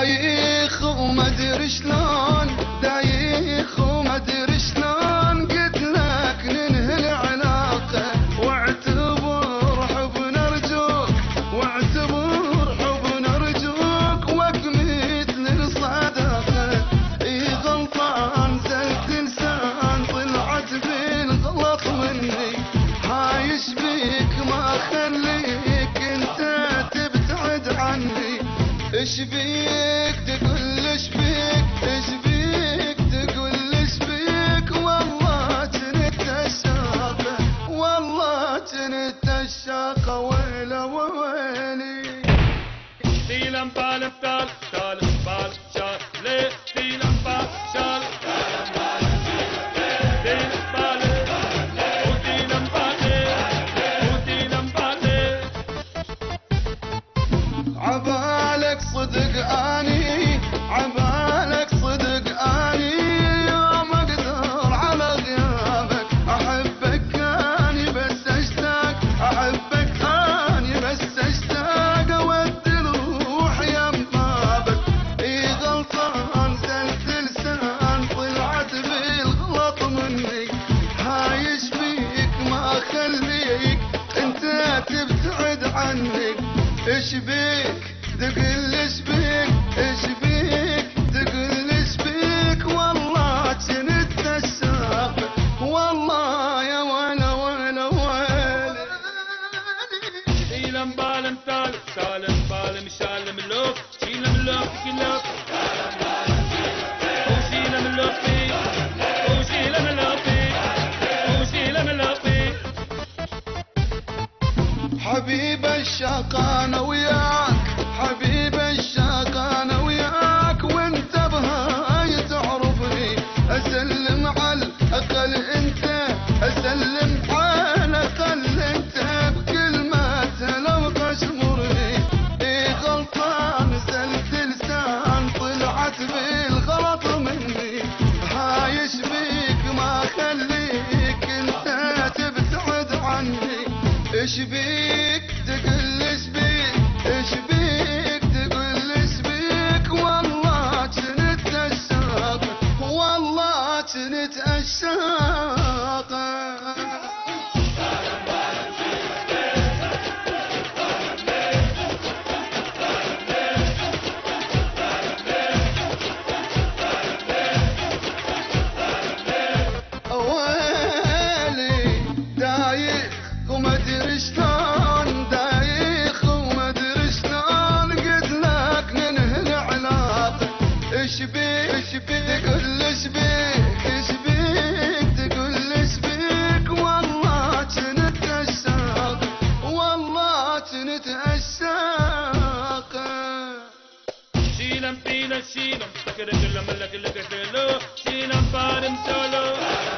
دايخ وما أدري شلون دايخ وما أدري شلون. قلت لك ننهي العلاقة واعتبر حبنا رجوك واعتبر حبنا رجوك وكميت للصداقه إي غلطان زلت انسان طلعت بالغلط مني. هايش بيك ما خليك إيش بيك تقول إيش بيك إيش بيك تقول إيش بيك. والله جنت الشاقة والله جنت الشاقة ويلة ويلي Stilen ballen tal, talen bal, صدق أني عبالك صدق أني. يوم أقدر على غيابك أحبك أني بس أشتاق أحبك أني بس أشتاق. أودي روحي يمابك اي غلطان سلت لسان طلعت بالغلط مني هايش بيك ما خليك أنت تبتعد عني إيش بيك حبيب الشاق أنا وياك حبيب الشاق أنا وياك وانت بهاي تعرفني. أسلم على الأقل أنت أسلم على الأقل أنت بكلمة لو تشمرني إي غلطان سلت لسان طلعت بالغلط مني. هايش بيك؟ ما خليك أنت تبتعد عني. إيش بيك؟ stampede, she don't suck it in the lumber, look look at the low. She don't bottom solo.